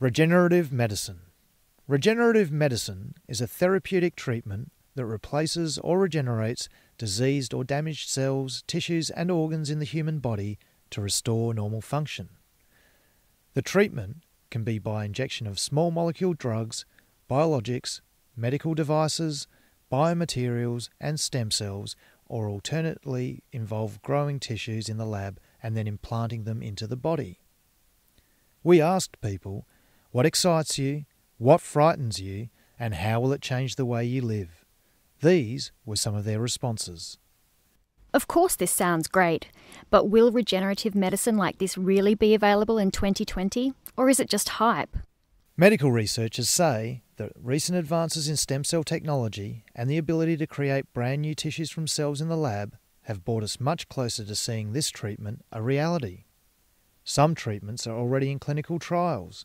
Regenerative medicine. Regenerative medicine is a therapeutic treatment that replaces or regenerates diseased or damaged cells, tissues, and organs in the human body to restore normal function. The treatment can be by injection of small molecule drugs, biologics, medical devices, biomaterials, and stem cells, or alternately involve growing tissues in the lab and then implanting them into the body. We asked people what excites you, what frightens you, and how will it change the way you live? These were some of their responses. Of course, this sounds great, but will regenerative medicine like this really be available in 2020, or is it just hype? Medical researchers say that recent advances in stem cell technology and the ability to create brand new tissues from cells in the lab have brought us much closer to seeing this treatment a reality. Some treatments are already in clinical trials,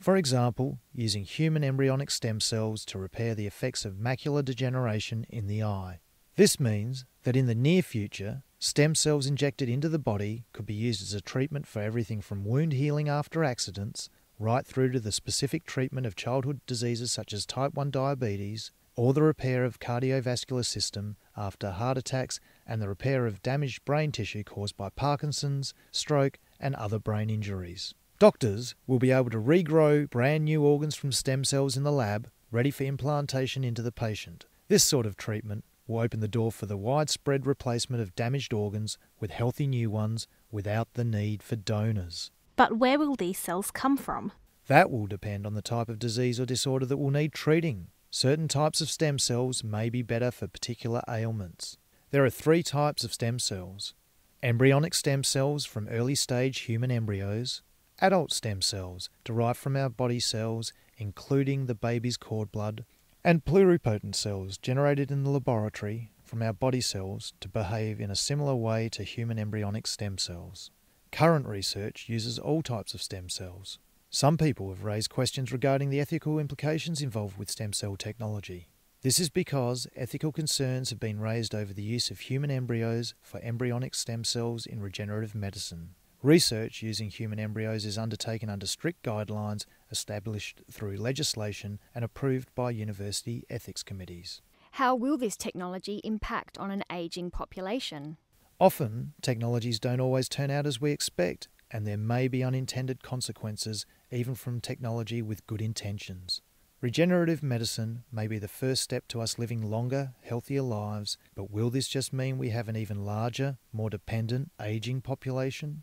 for example, using human embryonic stem cells to repair the effects of macular degeneration in the eye. This means that in the near future, stem cells injected into the body could be used as a treatment for everything from wound healing after accidents right through to the specific treatment of childhood diseases such as type 1 diabetes or the repair of cardiovascular system after heart attacks and the repair of damaged brain tissue caused by Parkinson's, stroke and other brain injuries. Doctors will be able to regrow brand new organs from stem cells in the lab, ready for implantation into the patient. This sort of treatment will open the door for the widespread replacement of damaged organs with healthy new ones without the need for donors. But where will these cells come from? That will depend on the type of disease or disorder that will need treating. Certain types of stem cells may be better for particular ailments. There are three types of stem cells embryonic stem cells from early stage human embryos, adult stem cells derived from our body cells, including the baby's cord blood, and pluripotent cells generated in the laboratory from our body cells to behave in a similar way to human embryonic stem cells. Current research uses all types of stem cells. Some people have raised questions regarding the ethical implications involved with stem cell technology. This is because ethical concerns have been raised over the use of human embryos for embryonic stem cells in regenerative medicine. Research using human embryos is undertaken under strict guidelines established through legislation and approved by university ethics committees. How will this technology impact on an ageing population? Often, technologies don't always turn out as we expect, and there may be unintended consequences even from technology with good intentions. Regenerative medicine may be the first step to us living longer, healthier lives, but will this just mean we have an even larger, more dependent, ageing population?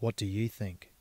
What do you think?